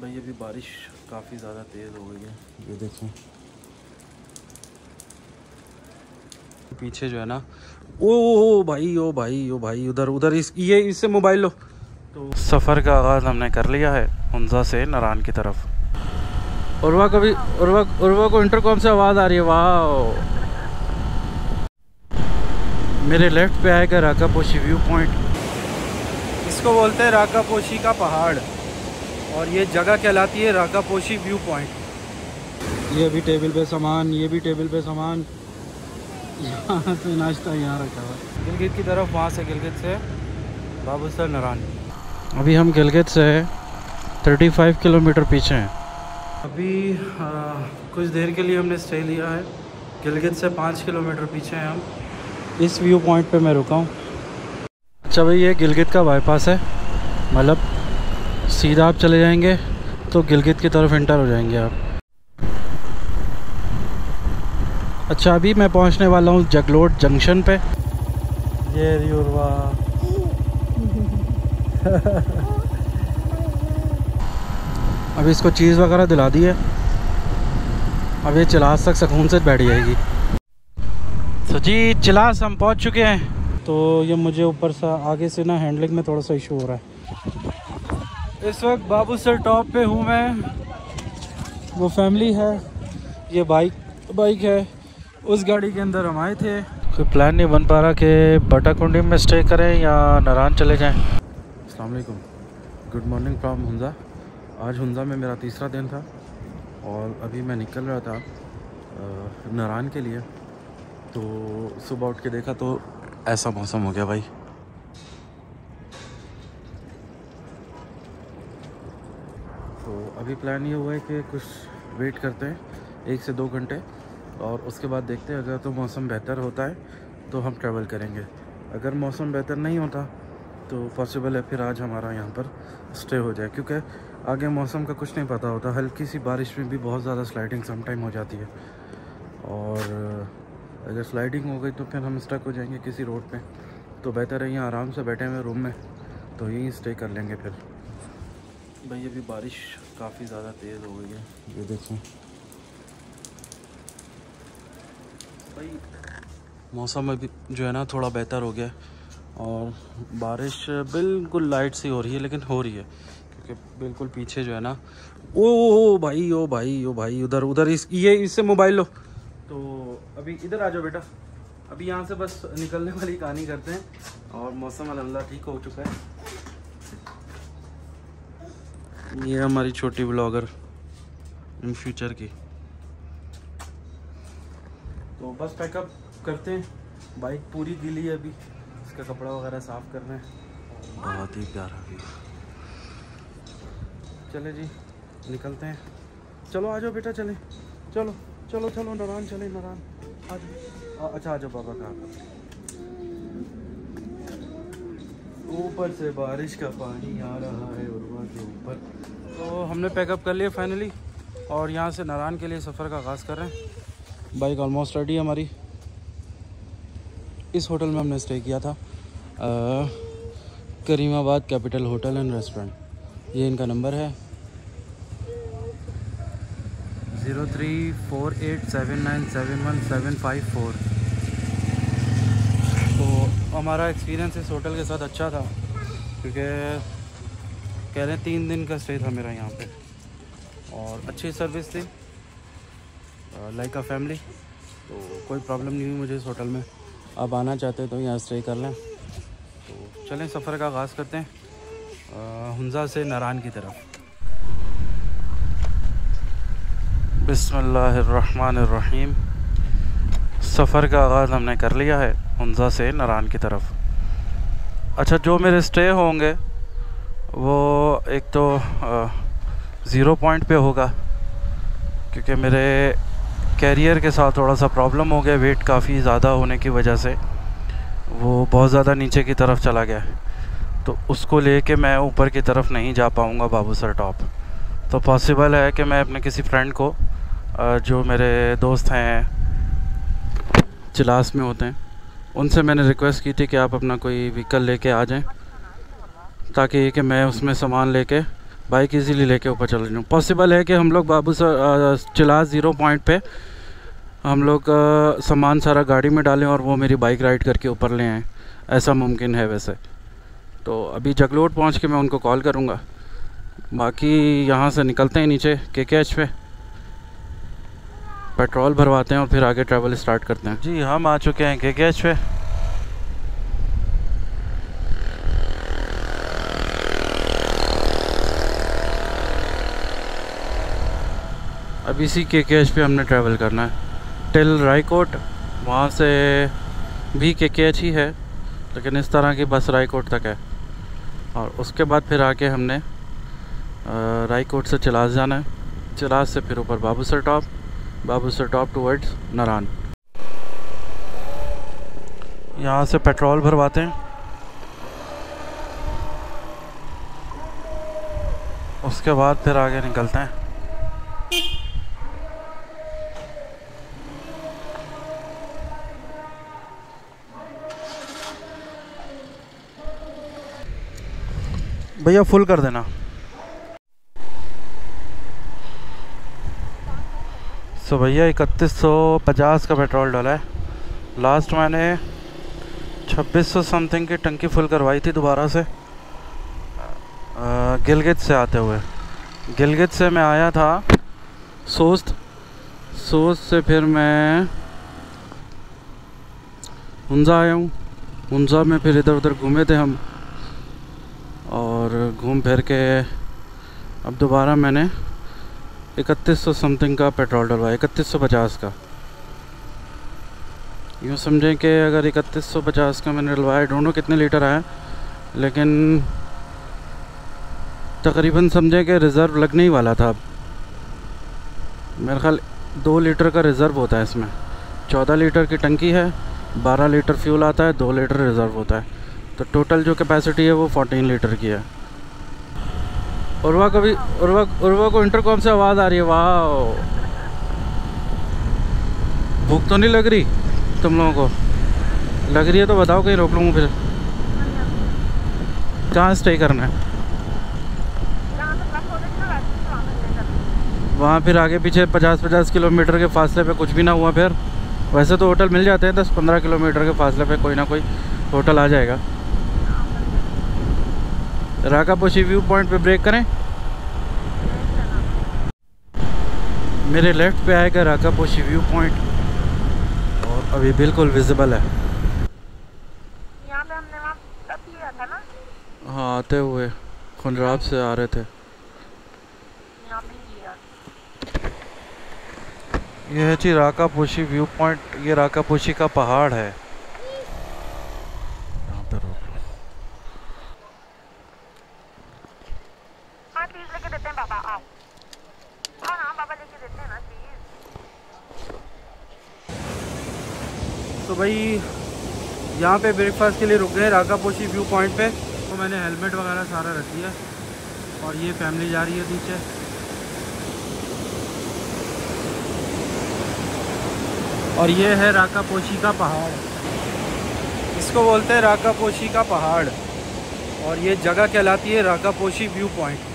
भाई अभी बारिश काफ़ी ज़्यादा तेज़ हो गई है। ये देखें पीछे जो है ना ओ, ओ, भाई ओ भाई ओ भाई उधर उधर इस ये इससे मोबाइल लो। तो सफ़र का आगाज़ हमने कर लिया है हंजा से नारान की तरफ़। उर्वा कभी उर्वा उर्वा को इंटरकॉम से आवाज़ आ रही है वाह मेरे लेफ़्ट पे आएगा राकापोशी व्यू पॉइंट इसको बोलते हैं राकापोशी का पहाड़। और ये जगह कहलाती है राकापोशी व्यू पॉइंट। ये भी टेबल पे सामान ये भी टेबल पे सामान। यहाँ से नाश्ता यहाँ रखा हुआ गिलगित की तरफ़ वहाँ से गिलगित से बाबूसर नारायण। अभी हम गिलगित से 35 किलोमीटर पीछे हैं। अभी आ, कुछ देर के लिए हमने स्टे लिया है। गिलगित से पाँच किलोमीटर पीछे हैं हम। इस व्यू पॉइंट पे मैं रुका हूँ। अच्छा भाई ये गिलगित का बाईपास है। मतलब सीधा आप चले जाएँगे तो गिलगित की तरफ़ इंटर हो जाएँगे आप। अच्छा अभी मैं पहुँचने वाला हूँ जगलोट जंक्शन पे। ये अभी इसको चीज़ वगैरह दिला दी है। अब ये चिलास तक सकून से बैठ जाएगी। तो जी, चिलास हम पहुँच चुके हैं। तो ये मुझे ऊपर से आगे से ना हैंडलिंग में थोड़ा सा इशू हो रहा है। इस वक्त बाबू सर टॉप पे हूँ मैं। वो फैमिली है, ये बाइक बाइक है। उस गाड़ी के अंदर हम आए थे। कोई प्लान नहीं बन पा रहा कि बटा कुंडी में स्टे करें या नारायण चले जाएँ। अलकुम गुड मॉर्निंग फ्रॉम हंजा आज हंजा में मेरा तीसरा दिन था और अभी मैं निकल रहा था नारायण के लिए। तो सुबह उठ के देखा तो ऐसा मौसम हो गया भाई। अभी प्लान ये हुआ है कि कुछ वेट करते हैं, एक से दो घंटे, और उसके बाद देखते हैं, अगर तो मौसम बेहतर होता है तो हम ट्रैवल करेंगे। अगर मौसम बेहतर नहीं होता तो पॉसिबल है फिर आज हमारा यहाँ पर स्टे हो जाए, क्योंकि आगे मौसम का कुछ नहीं पता होता। हल्की सी बारिश में भी बहुत ज़्यादा स्लाइडिंग समटाइम हो जाती है। और अगर स्लाइडिंग हो गई तो फिर हम स्टक हो जाएँगे किसी रोड पे। तो बेहतर है यहाँ आराम से बैठे हुए रूम में तो यहीं स्टे कर लेंगे फिर। भाई, अभी बारिश काफ़ी ज़्यादा तेज़ हो गई है। ये देखें। भाई मौसम अभी जो है ना थोड़ा बेहतर हो गया और बारिश बिल्कुल लाइट सी हो रही है लेकिन हो रही है क्योंकि बिल्कुल पीछे जो है ना ओ, ओ, ओ भाई ओ भाई ओ भाई उधर उधर इस ये इससे मोबाइल लो। तो अभी इधर आ जाओ बेटा। अभी यहाँ से बस निकलने वाली कहानी करते हैं और मौसम अलहमदा ठीक हो चुका है। ये हमारी छोटी ब्लॉगर इन फ्यूचर की। तो बस पैकअप करते हैं। बाइक पूरी गीली है अभी। इसका कपड़ा वगैरह साफ़ करना है। बहुत ही प्यारा भी। चले जी निकलते हैं। चलो आ जाओ बेटा चले। चलो चलो चलो नारायण चले नारायण। आ जाओ। अच्छा आ जाओ बाबा कहाँ ऊपर से बारिश का पानी आ रहा है उर्वा के ऊपर। तो हमने पैकअप कर लिया फाइनली और यहाँ से नारायण के लिए सफ़र का आगाज़ कर रहे हैं। बाइक ऑलमोस्ट रेडी है हमारी। इस होटल में हमने स्टे किया था। आ, Karimabad capital hotel and restaurant ये इनका नंबर है। Zero three four eight seven nine seven one seven five four. हमारा एक्सपीरियंस इस होटल के साथ अच्छा था, क्योंकि कह रहे हैं तीन दिन का स्टे था मेरा यहाँ पे। और अच्छी सर्विस थी लाइक अ फैमिली तो कोई प्रॉब्लम नहीं हुई मुझे इस होटल में। आप आना चाहते तो यहाँ स्टे कर लें। तो चलें सफ़र का आगाज़ करते हैं हंजा से नारायण की तरफ़। बिसमीम सफ़र का आगाज़ हमने कर लिया है। हंजा से नारायण की तरफ़। अच्छा जो मेरे स्टे होंगे, वो एक तो ज़ीरो पॉइंट पे होगा, क्योंकि मेरे कैरियर के साथ थोड़ा सा प्रॉब्लम हो गया वेट काफ़ी ज़्यादा होने की वजह से, वो बहुत ज़्यादा नीचे की तरफ़ चला गया। तो उसको लेके मैं ऊपर की तरफ़ नहीं जा पाऊँगा, बाबू सर टॉप तो पॉसिबल है कि मैं अपने किसी फ्रेंड को जो मेरे दोस्त हैं, चिलास में होते हैं उनसे मैंने रिक्वेस्ट की थी कि आप अपना कोई व्हीकल लेके आ जाएँ, ताकि कि मैं उसमें सामान लेके बाइक इजीली लेके ऊपर चल जाऊँ। पॉसिबल है कि हम लोग Babusar Chilas zero point पे, हम लोग सामान सारा गाड़ी में डालें और वो मेरी बाइक राइड करके ऊपर ले आएँ। ऐसा मुमकिन है वैसे। तो अभी जगलोट पहुँच के मैं उनको कॉल करूँगा। बाकी यहाँ से निकलते हैं नीचे के के एच पे। पेट्रोल भरवाते हैं और फिर आगे ट्रैवल स्टार्ट करते हैं। जी हम आ चुके हैं के के एच पे। अब इसी के के एच पे हमने ट्रैवल करना है। टिल रायकोट वहाँ से भी के के एच ही है लेकिन इस तरह की बस रायकोट तक है। और उसके बाद फिर आके हमने रायकोट से चिलास जाना है। चिलास से फिर ऊपर Babusar top. Babusar top towards Naran यहाँ से पेट्रोल भरवाते हैं। उसके बाद फिर आगे निकलते हैं। भैया फुल कर देना। सो भैया, इकतीस सौ पचास का पेट्रोल डाला है। लास्ट मैंने छब्बीस सौ समथिंग की टंकी फुल करवाई थी दोबारा से। गिलगित से आते हुए। गिलगित से मैं आया था सोस्त। सोस्त से फिर मैं हंजा आया हूँ। हंजा में फिर इधर उधर घूमे थे हम। और घूम फिर के अब दोबारा मैंने इकतीस सौ समथिंग का पेट्रोल डलवाया, इकतीस सौ पचास का। यूँ समझें कि अगर इकतीस सौ पचास का मैंने डलवाया दोनों कितने लीटर आए, लेकिन तकरीबन समझें कि रिज़र्व लगने ही वाला था। अब मेरे ख्याल दो लीटर का रिज़र्व होता है इसमें। चौदह लीटर की टंकी है, बारह लीटर फ्यूल आता है, दो लीटर रिज़र्व होता है। तो टोटल जो कैपेसिटी है वो 14 लीटर की है। उर्वा कभी, उर्वा उर्वा को इंटरकॉम से आवाज़ आ रही है। वाह भूख तो नहीं लग रही तुम लोगों को? लग रही है तो बताओ, कहीं रोक लूँगा फिर। कहाँ स्टे करना है? वहाँ फिर आगे पीछे 50-50 किलोमीटर के फासले पे कुछ भी ना हुआ फिर। वैसे तो होटल मिल जाते हैं 10-15 किलोमीटर के फासले पे कोई ना कोई होटल आ जाएगा। राकापोशी व्यू पॉइंट पे ब्रेक करें। मेरे लेफ़्ट पे आएगा राकापोशी व्यू पॉइंट और अभी बिल्कुल विजिबल है। था हाँ आते हुए खुनराब से आ रहे थे। यह पे किया ये है जी राकापोशी व्यू पॉइंट ये राकापोशी का पहाड़ है यहाँ पे रोक लो हाँ चीज़ लेके देते हैं पापा आओ हाँ हाँ तो भाई, यहाँ पे ब्रेकफास्ट के लिए रुक गए, राकापोशी व्यू पॉइंट पे। तो मैंने हेलमेट वगैरह सारा रख दिया। और ये फैमिली जा रही है नीचे। और ये है राकापोशी का पहाड़। इसको बोलते हैं राकापोशी का पहाड़। और ये जगह कहलाती है राकापोशी व्यू पॉइंट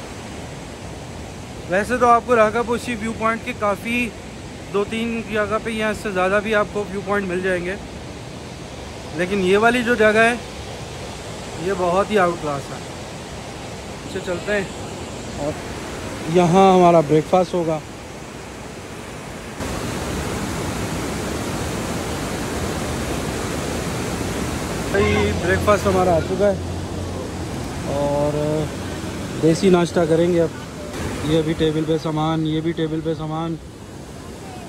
वैसे तो आपको राकापोशी व्यू पॉइंट के काफ़ी दो तीन जगह पे यहाँ इससे ज़्यादा भी आपको व्यू पॉइंट मिल जाएँगे। लेकिन ये वाली जो जगह है, ये बहुत ही आउट क्लास है। इसे चलते हैं। और यहाँ हमारा ब्रेकफास्ट होगा। ब्रेकफास्ट हमारा आ चुका है। और, देसी नाश्ता करेंगे अब। ये भी टेबल पे सामान, ये भी टेबल पे सामान।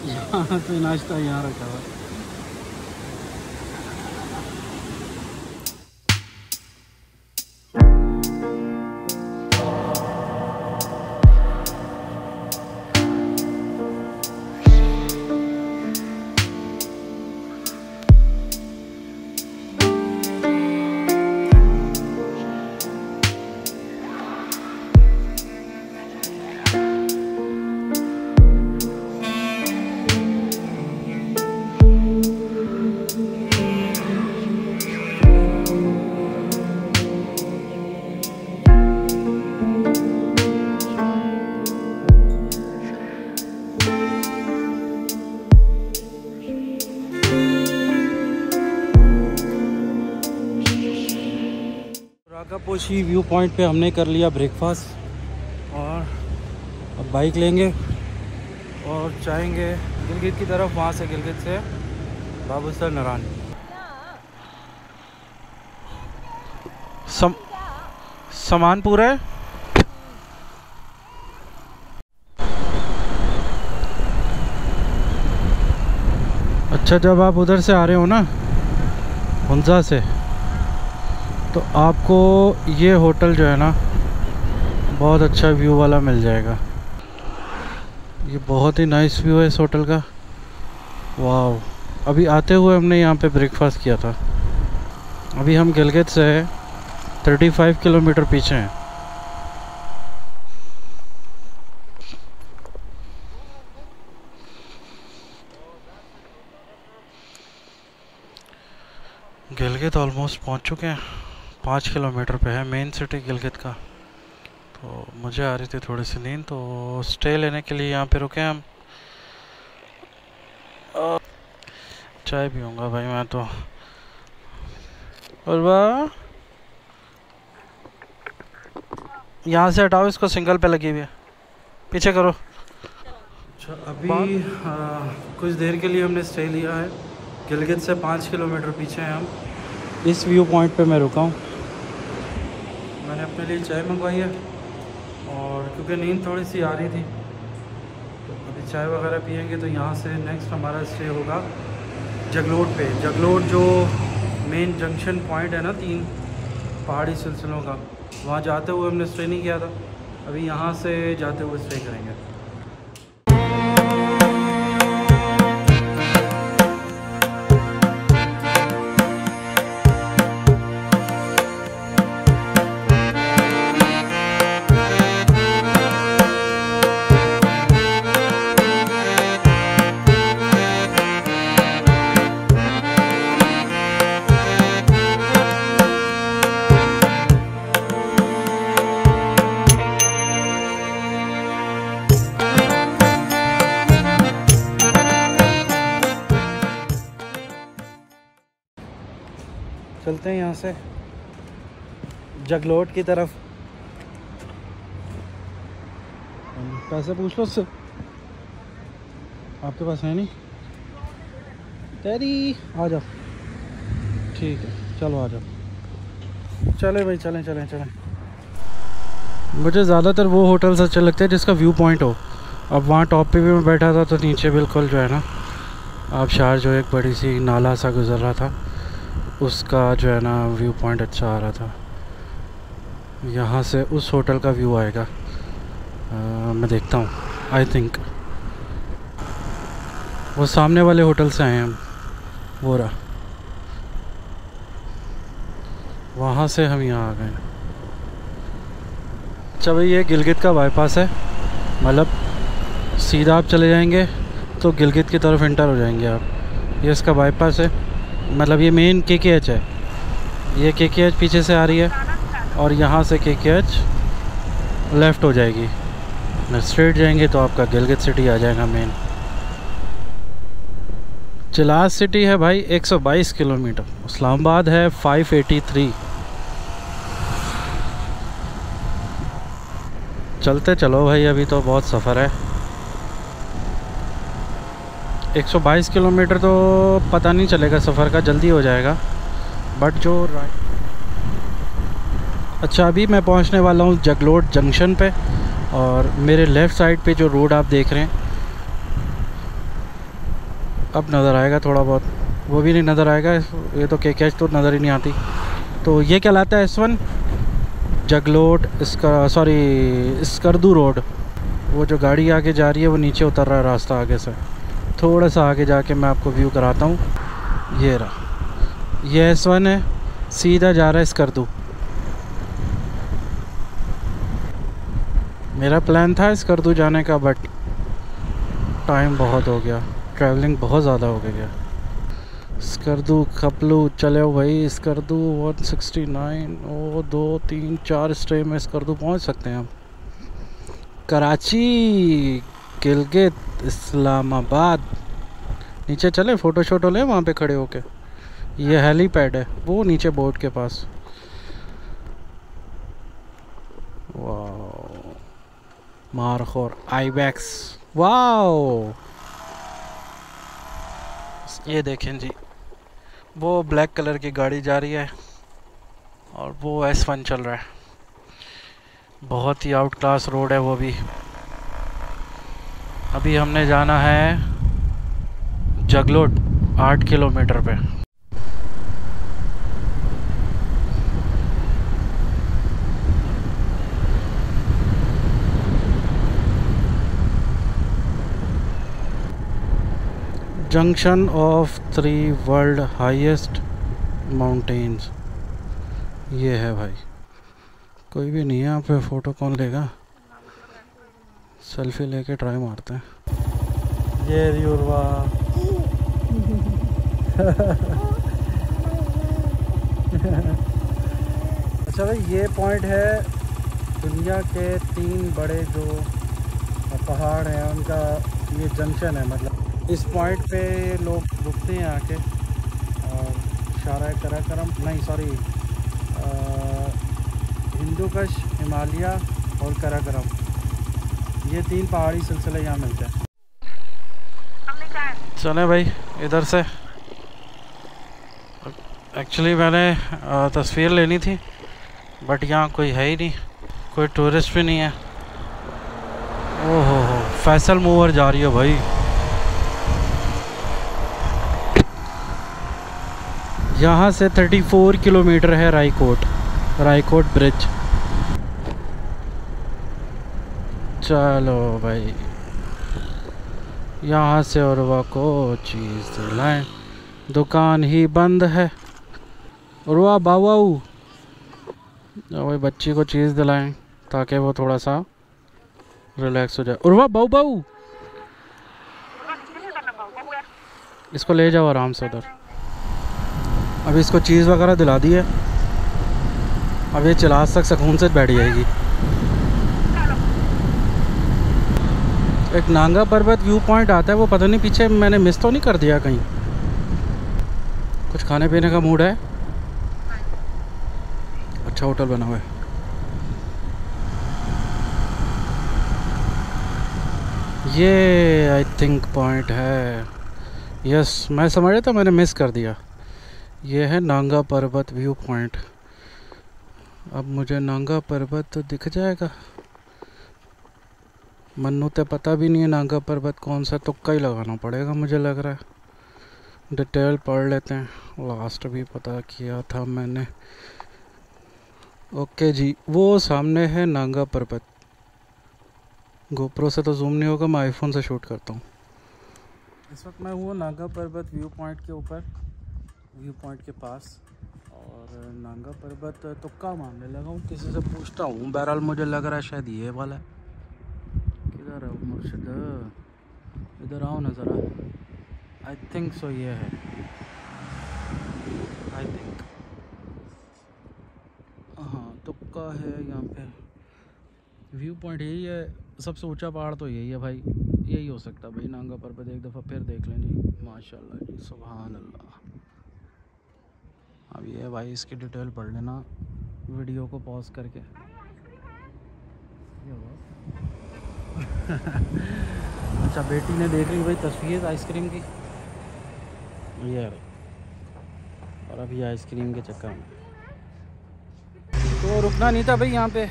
यहाँ से नाश्ता यहाँ रखा हुआ है। पोशी व्यू पॉइंट पे हमने कर लिया ब्रेकफास्ट और अब बाइक लेंगे और जाएँगे गिलगित की तरफ़, वहाँ से गिलगित से बाबूसर नारायण। सम सामान पूरा है? अच्छा जब आप उधर से आ रहे हो ना, हंजा से। तो आपको ये होटल जो है ना, बहुत अच्छा व्यू वाला मिल जाएगा। ये बहुत ही नाइस व्यू है इस होटल का। वाह अभी आते हुए हमने यहाँ पे ब्रेकफास्ट किया था। अभी हम गिलगित से 35 किलोमीटर पीछे हैं। गिलगित ऑलमोस्ट पहुँच चुके हैं। पाँच किलोमीटर पे है मेन सिटी गिलगित का। तो मुझे आ रही थी थोड़ी सी नींद तो स्टे लेने के लिए यहाँ पे रुके हम। चाय पीऊँगा भाई मैं तो। और वाह। यहाँ से हटाओ इसको सिंगल पे लगी हुई है। पीछे करो। अच्छा अभी आ, कुछ देर के लिए हमने स्टे लिया है। गिलगित से पाँच किलोमीटर पीछे हैं हम। इस व्यू पॉइंट पे मैं रुका हूँ। मैंने अपने लिए चाय मंगवाई है और क्योंकि नींद थोड़ी सी आ रही थी तो अभी चाय वगैरह पियेंगे तो यहाँ से नेक्स्ट हमारा स्टे होगा जगलोट पे। जगलोट जो मेन जंक्शन पॉइंट है ना तीन पहाड़ी सिलसिलों का, वहाँ जाते हुए हमने स्टे नहीं किया था। अभी यहाँ से जाते हुए स्टे करेंगे। यहाँ से। जगलोट की तरफ़। पैसे पूछ लो उससे। आपके पास है नहीं? तेरी। आ जाओ। ठीक है, चलो आ जाओ। चले भाई, चलें चलें चलें। मुझे ज़्यादातर वो होटल्स अच्छे लगते हैं जिसका व्यू पॉइंट हो। अब वहाँ टॉप पे भी मैं बैठा था तो नीचे बिल्कुल जो है ना, आप शार जो एक बड़ी सी नाला सा गुजर रहा था। उसका जो है ना व्यू पॉइंट अच्छा आ रहा था। यहाँ से उस होटल का व्यू आएगा। आ, मैं देखता हूँ। आई थिंक वो सामने वाले होटल से आए हम। वो रहा। वहाँ से हम यहाँ आ गए अच्छा भाई ये गिलगित का बाईपास है। मतलब सीधा आप चले जाएँगे तो गिलगित की तरफ़ इंटर हो जाएँगे आप। ये इसका बाईपास है। मतलब ये मेन के के एच है। ये के के एच पीछे से आ रही है और यहाँ से के के एच लेफ़्ट हो जाएगी। स्ट्रेट जाएँगे तो आपका गिलगित सिटी आ जाएगा मेन चिलास सिटी है भाई 122 किलोमीटर। इस्लामाबाद है 583 चलते चलो भाई, अभी तो बहुत सफ़र है। 122 किलोमीटर तो पता नहीं चलेगा, सफ़र का, जल्दी हो जाएगा। बट जो अच्छा अभी मैं पहुँचने वाला हूँ जगलोट जंक्शन पे, और मेरे लेफ़्ट साइड पे जो रोड आप देख रहे हैं, अब नज़र आएगा थोड़ा बहुत। वो भी नहीं नज़र आएगा, ये तो के कैच तो नज़र ही नहीं आती। तो ये क्या लाता है एस वन, जगलोट इसका सॉरी स्कर्दू रोड। वो जो गाड़ी आगे जा रही है, वो नीचे उतर रहा है, रास्ता आगे से। थोड़ा सा आगे जाके मैं आपको व्यू कराता हूँ। ये रहा। ये एस वन है। सीधा जा रहा है स्कर्दू मेरा प्लान था स्कर्दू जाने का बट टाइम बहुत हो गया। ट्रैवलिंग बहुत ज़्यादा हो गया। स्कर्दू खपलू, चले भाई स्कर्दू 169 ओ दो, तीन, चार स्टे में स्कर्दू पहुँच सकते हैं हम। कराची! गिलगित इस्लामाबाद। नीचे चले फ़ोटो शोटो ले, वहाँ पे खड़े होके। ये हेलीपैड है, वो नीचे बोर्ड के पास। वाह मारखोर आईबैक्स वाह ये देखें जी, वो ब्लैक कलर की गाड़ी जा रही है, और वो एस वन चल रहा है। बहुत ही आउट क्लास रोड है वो भी। अभी हमने जाना है जगलोट, आठ किलोमीटर पे। Junction of three world highest mountains. ये है भाई। कोई भी नहीं है, यहाँ पे फ़ोटो कौन लेगा? सेल्फी लेके ट्राई मारते हैं। ये अच्छा भाई, ये पॉइंट है दुनिया के तीन बड़े जो पहाड़ हैं, उनका ये जंक्शन है मतलब। इस पॉइंट पे लोग रुकते हैं आके, और शारा कराकरम नहीं सॉरी हिंदू कश, हिमालय और कराकरम ये तीन पहाड़ी सिलसिले यहाँ मिलते हैं। चले भाई इधर से। एक्चुअली मैंने तस्वीर लेनी थी बट यहाँ कोई है ही नहीं कोई टूरिस्ट भी नहीं है। ओहो हो फैसल मूवर जा रही है भाई। यहाँ से 34 किलोमीटर है रायकोट रायकोट ब्रिज चलो भाई। यहाँ से और वह को चीज़ दिलाएँ दुकान ही बंद है। बाबू वही बच्ची को चीज़ दिलाएँ ताकि वो थोड़ा सा रिलैक्स हो जाए। उर्वा बाऊ बाऊ, इसको ले जाओ आराम से उधर। अभी इसको चीज़ वगैरह दिला दी है। अब ये चला तक सकून से बैठ जाएगी। एक नांगा पर्वत व्यू पॉइंट आता है, वो पता नहीं पीछे मैंने मिस तो नहीं कर दिया कहीं। कुछ खाने पीने का मूड है? अच्छा होटल बना हुआ है। ये आई थिंक पॉइंट है। यस मैं समझ रहा था मैंने मिस कर दिया। ये है नांगा पर्वत व्यू पॉइंट। अब मुझे नांगा पर्वत तो दिख जाएगा। मन्नू तो पता भी नहीं है नागा पर्वत कौन सा तुक्का ही लगाना पड़ेगा मुझे लग रहा है। डिटेल पढ़ लेते हैं। लास्ट भी पता किया था मैंने। ओके जी, वो सामने है नांगा पर्वत। गोप्रो से तो जूम नहीं होगा, मैं आईफोन से शूट करता हूँ। इस वक्त मैं हूँ नांगा पर्वत व्यू पॉइंट के ऊपर व्यू पॉइंट के पास। और नांगा पर्वत तुक्का मारने लगा हूँ, किसी से पूछता हूँ। बहरहाल मुझे लग रहा है शायद ये वाला है। किधर है मुर्शद। इधर आओ ना ज़रा। आई थिंक सो ये है। आई थिंक हाँ तुक्का है यहाँ पे। व्यू पॉइंट यही है, सबसे ऊँचा पहाड़ तो यही है भाई। यही हो सकता है भाई, नांगा पर्वत एक दफ़ा फिर देख लें। जी, माशाल्लाह जी सुभान अल्लाह अब ये भाई, इसकी डिटेल पढ़ लेना। वीडियो को पॉज करके। अच्छा बेटी ने देख ली भाई तस्वीर आइसक्रीम की। ये। और अभी आइसक्रीम के चक्कर में। तो रुकना नहीं था भाई यहाँ पे।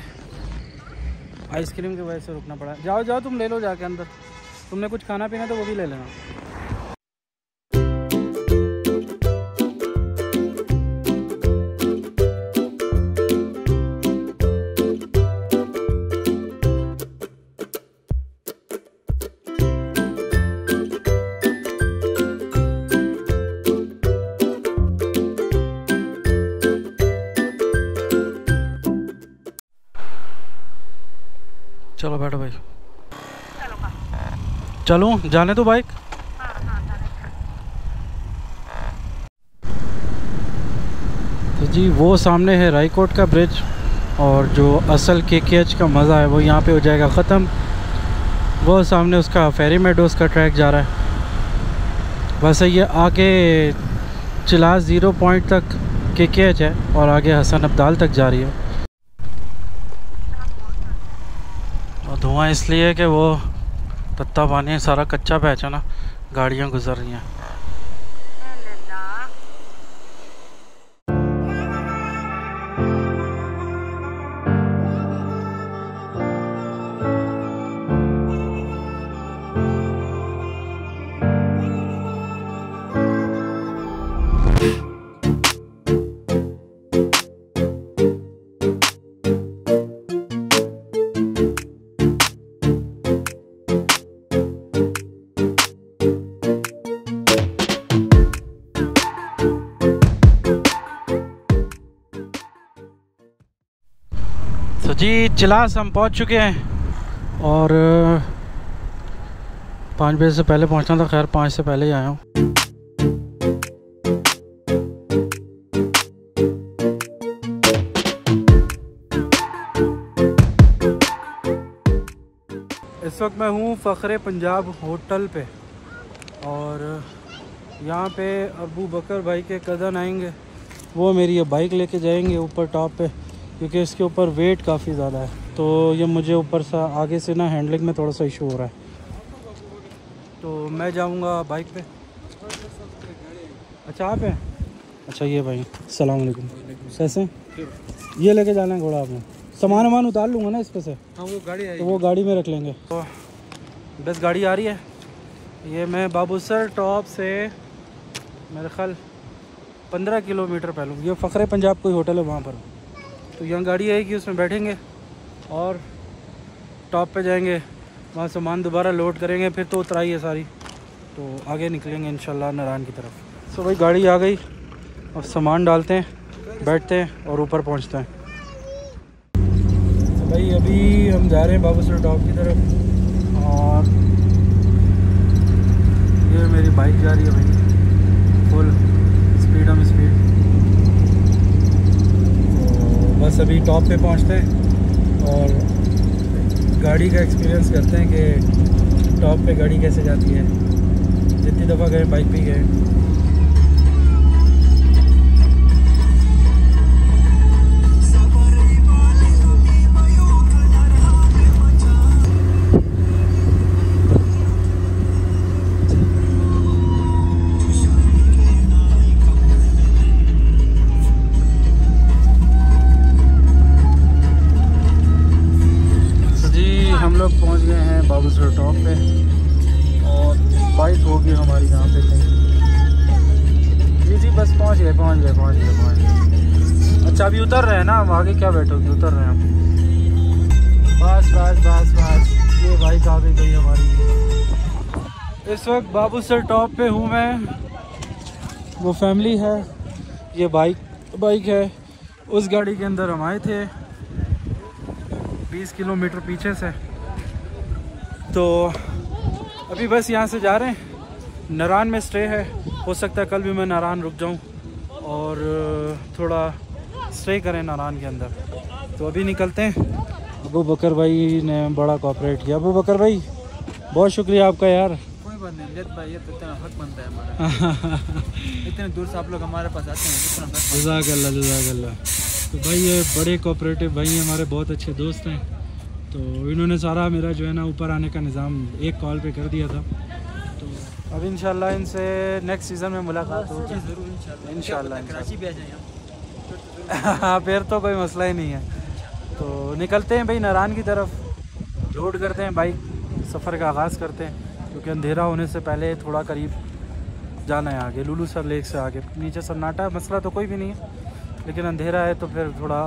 आइसक्रीम की वजह से रुकना पड़ा। जाओ जाओ, तुम ले लो जाके अंदर। तुमने कुछ खाना पीना तो वो भी ले लेना। बैठो भाई। चलो? जाने दो बाइक तो जी, वो सामने है रायकोट का ब्रिज और जो असल के के एच का मज़ा है, वो यहाँ पे हो जाएगा ख़त्म। वो सामने उसका फेरी मेडोस का ट्रैक जा रहा है। वैसे ये आगे चिलास ज़ीरो पॉइंट तक के के एच है और आगे हसन अब्दाल तक जा रही है और धुआँ इसलिए कि वो तत्ता पानी सारा कच्चा पैच है ना गाड़ियाँ गुजर रही हैं। चिलास हम पहुँच चुके हैं और पाँच बजे से पहले पहुँचना था, खैर पाँच से पहले ही आया हूँ। इस वक्त मैं हूँ फ़ख्र पंजाब होटल पे और, यहाँ पे अबू बकर भाई के कज़न आएँगे, वो मेरी ये बाइक लेके जाएँगे ऊपर टॉप पे। क्योंकि इसके ऊपर वेट काफ़ी ज़्यादा है। तो ये मुझे ऊपर से आगे से ना हैंडलिंग में थोड़ा सा इशू हो रहा है। तो मैं जाऊँगा बाइक पे। अच्छा आप हैं? अच्छा ये भाई सलाम वालेकुम। कैसे ये लेके जाना है घोड़ा आपने। सामान वामान उतार लूँगा ना इस पे से? हाँ वो गाड़ी तो वो गाड़ी में रख लेंगे। तो बस गाड़ी आ रही है। ये मैं बाबूसर टॉप से मेरे ख्याल पंद्रह किलोमीटर पहलू। ये फ़खरे पंजाब कोई होटल है वहाँ पर? तो यहाँ गाड़ी आएगी, उसमें बैठेंगे और टॉप पे जाएँगे। वहाँ सामान दोबारा लोड करेंगे, फिर तो उतराई है सारी। तो आगे निकलेंगे इन नारायण की तरफ़। तो भाई, गाड़ी आ गई। और सामान डालते हैं, बैठते हैं और ऊपर पहुँचते हैं। तो भाई, अभी हम जा रहे हैं बाबूसर टॉप की तरफ़। और ये मेरी बाइक जा रही है भाई। फुल स्पीड हम स्पीड तो बस अभी टॉप पे पहुँचते हैं और गाड़ी का एक्सपीरियंस करते हैं कि टॉप पे गाड़ी कैसे जाती है। जितनी दफ़ा गए बाइक भी गए। बाबूसर टॉप पे। और बाइक होगी हमारी यहाँ पे कहीं। जी जी बस पहुँच गए पहुँच गए पहुँच गए पहुँच गए। अच्छा अभी उतर रहे हैं ना? हम आगे क्या बैठोगे? उतर रहे हैं हम बस बस बस बस। ये बाइक आ गई गई हमारी। इस वक्त बाबू सर टॉप पे हूँ मैं। वो फैमिली है। ये बाइक बाइक है। उस गाड़ी के अंदर हम आए थे। 20 किलोमीटर पीछे से। तो अभी बस यहाँ से जा रहे हैं। नारायण में स्टे है। हो सकता है कल भी मैं नारायण रुक जाऊँ और थोड़ा स्टे करें नारायण के अंदर। तो अभी निकलते हैं। अबू बकर भाई ने बड़ा कॉपरेट किया। अबू बकर भाई बहुत शुक्रिया आपका यार। कोई बात नहीं भाई ये तो इतना हक बनता है हमारा। इतने दूर से आप लोग हमारे पास आते हैं जजाकल्ला जजाकल्ला। तो भाई ये बड़े कोऑपरेटिव भाई हमारे बहुत अच्छे दोस्त हैं। तो इन्होंने सारा मेरा जो है ना ऊपर आने का निज़ाम एक कॉल पे कर दिया था। तो अब इंशाल्लाह इनसे नेक्स्ट सीज़न में मुलाकात होगी। ज़रूर आ जाए हाँ फिर तो कोई मसला ही नहीं है। तो निकलते हैं भाई नारायण की तरफ़। लोड करते हैं बाइक सफ़र का आगाज़ करते हैं क्योंकि अंधेरा होने से पहले थोड़ा करीब जाना है आगे लुलू सर लेक से आगे। नीचे सन्नाटा मसला तो कोई भी नहीं है लेकिन अंधेरा है तो फिर थोड़ा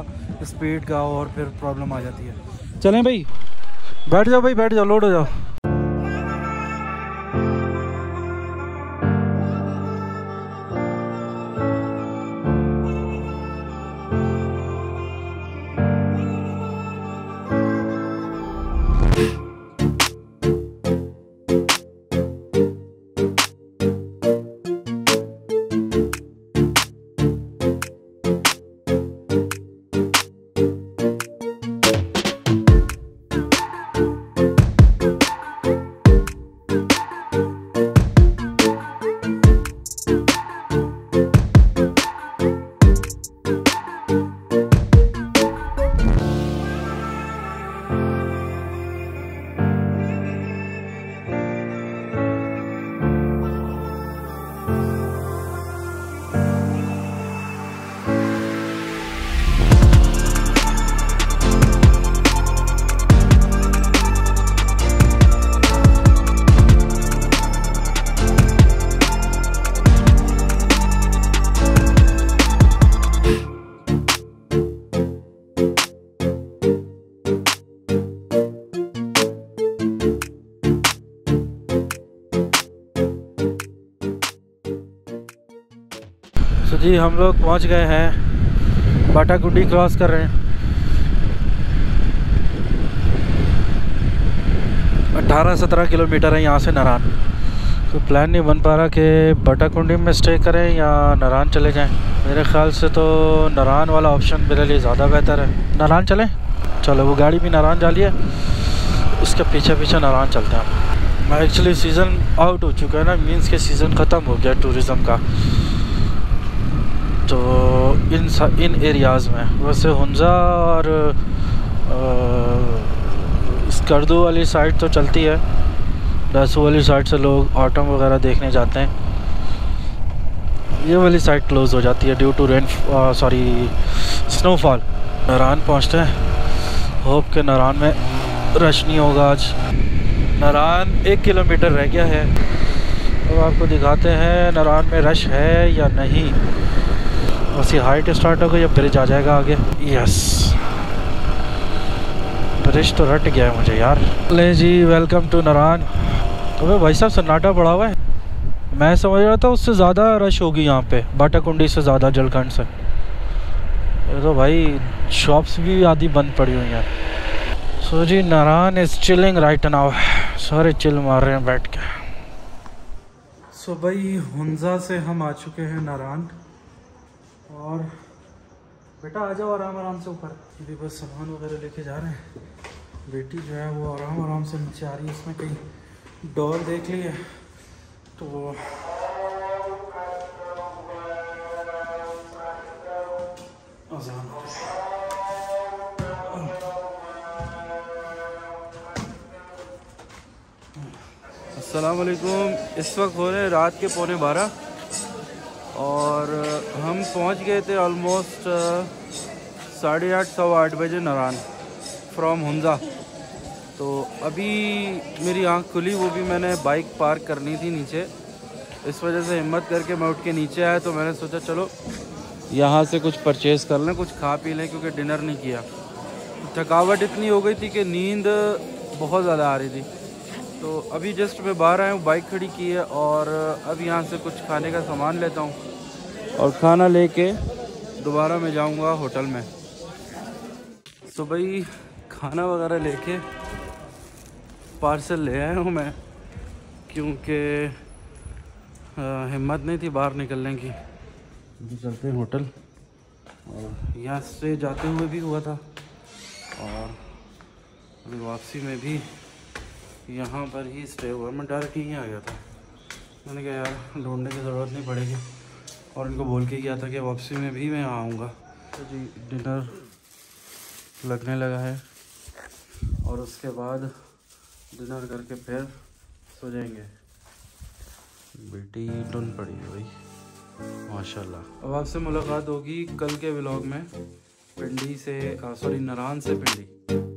स्पीड का और फिर प्रॉब्लम आ जाती है। चलें भाई। बैठ जाओ भाई बैठ जाओ लोड हो जाओ। जी, हम लोग पहुँच गए हैं। बाटा कुंडी क्रॉस कर रहे हैं। अट्ठारह सत्रह किलोमीटर है यहाँ से नारायण। तो प्लान नहीं बन पा रहा कि बाटा कुंडी में स्टे करें या नारायण चले जाएँ। मेरे ख्याल से तो नारायण वाला ऑप्शन मेरे लिए ज़्यादा बेहतर है। नारायण चलें? चलो, वो गाड़ी भी नारायण डाली है। उसके पीछे पीछे नारायण चलते हैं। एक्चुअली सीज़न आउट हो चुका है ना मीन्स के सीज़न ख़त्म हो गया टूरिज़म का। तो इन इन एरियाज़ में, वैसे हंजा और स्कर्दू वाली साइड तो चलती है। दसू वाली साइड से लोग ऑटम वगैरह देखने जाते हैं। ये वाली साइड क्लोज़ हो जाती है due to rain sorry snowfall Narayan पहुँचते हैं। होप के नारायण में रश नहीं होगा आज। नारायण एक किलोमीटर रह गया है। अब तो आपको दिखाते हैं नारायण में रश है या नहीं। ये हाइट स्टार्ट हो गई या ब्रिज आ जाएगा आगे। यस ब्रिज तो रट गया है मुझे यार। ले जी वेलकम टू नारायण तो भाई साहब, सन्नाटा पड़ा हुआ है। मैं समझ रहा था उससे ज़्यादा रश होगी यहाँ पे बाटा कुंडी से ज़्यादा जलखंड से। ये तो भाई शॉप्स भी आधी बंद पड़ी हुई हैं। So ji Narayan is chilling right now सारे चिल मार रहे हैं बैठ के। सो so भाई, हंजा से हम आ चुके हैं नारायण और बेटा आ जाओ आराम आराम से ऊपर। अभी बस सामान वगैरह लेके जा रहे हैं। बेटी जो है वो आराम आराम से नीचे आ रही है, इसमें कहीं डोर देख ली है। तो वो असलकुम इस वक्त हो रहे हैं रात के पौने बारह। और हम पहुँच गए थे ऑलमोस्ट साढ़े आठ, सवा आठ बजे नारायण फ्रॉम हंजा तो अभी मेरी आँख खुली, वो भी मैंने बाइक पार्क करनी थी नीचे। इस वजह से हिम्मत करके मैं उठ के नीचे आया तो मैंने सोचा चलो यहाँ से कुछ परचेज़ कर लें, कुछ खा पी लें, क्योंकि डिनर नहीं किया। थकावट इतनी हो गई थी कि नींद बहुत ज़्यादा आ रही थी। तो अभी जस्ट मैं बाहर आया हूँ, बाइक खड़ी की है और अब यहाँ से कुछ खाने का सामान लेता हूँ। और खाना लेके दोबारा मैं जाऊँगा होटल में। तो भाई, खाना वगैरह लेके पार्सल ले आया हूँ मैं, क्योंकि हिम्मत नहीं थी बाहर निकलने की। चलते हैं होटल। और यहाँ से जाते हुए भी हुआ था। और अभी वापसी में भी यहाँ पर ही स्टे हुआ मैं डायरेक्ट यहीं आ गया था। मैंने कहा, यार, ढूँढने की ज़रूरत नहीं पड़ेगी। और इनको बोल के गया था कि वापसी में भी मैं आऊँगा। तो जी डिनर लगने लगा है। और उसके बाद डिनर करके फिर सो जाएँगे। बेटी, टुन पड़ी भाई। माशाल्लाह। अब आपसे मुलाकात होगी कल के व्लॉग में। पिंडी से सॉरी नारायण से पिंडी।